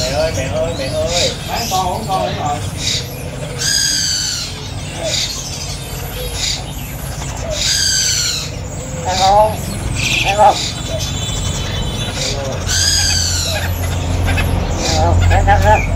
mẹ ơi mẹ ơi mẹ ơi bán con không con đúng rồi ăn không ăn không ăn không ăn không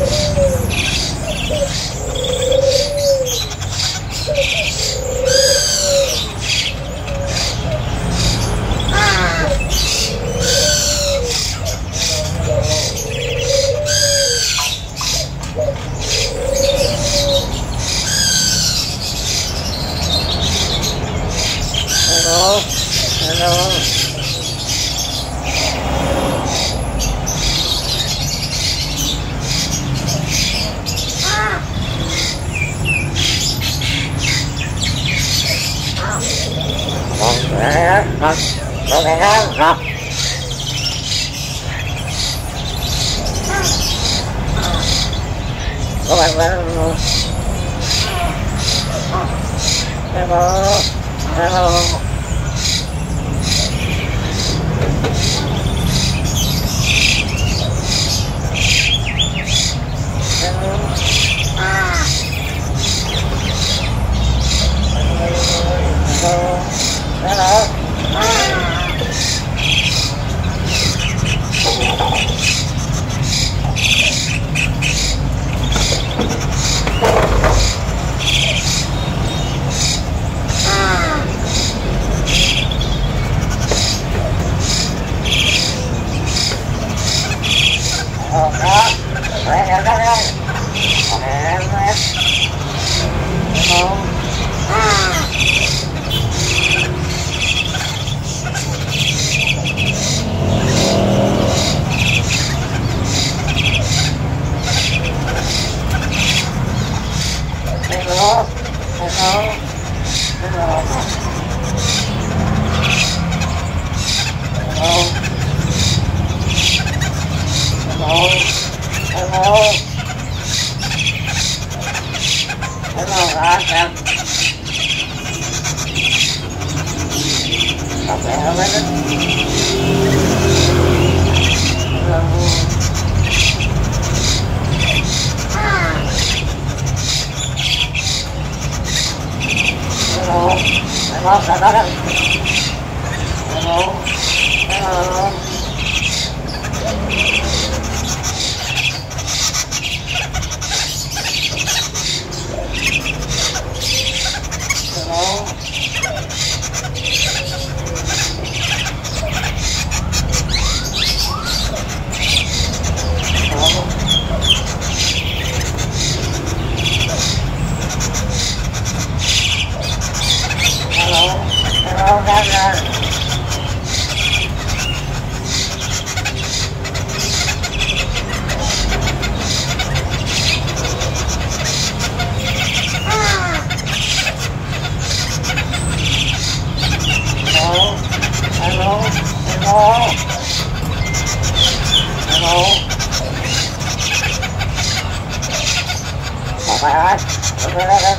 hello. Hello. Hãy subscribe cho kênh Ghiền Mì Gõ Để không bỏ lỡ những có bạn bạn hello. Hello. Oh, oh, oh. Đúng không? Đó, xem. Đọc mẹ không. Hello. Hello. Hello. Hello. Hello. Hello. cô Bỏ phải ơi Bỏ phải ơi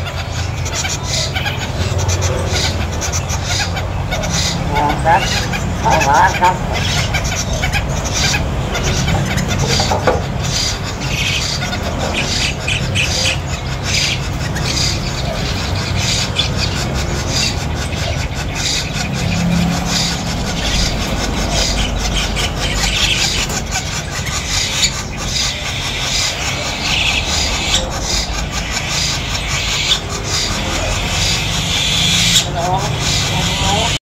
Ngon cách Bỏ phải không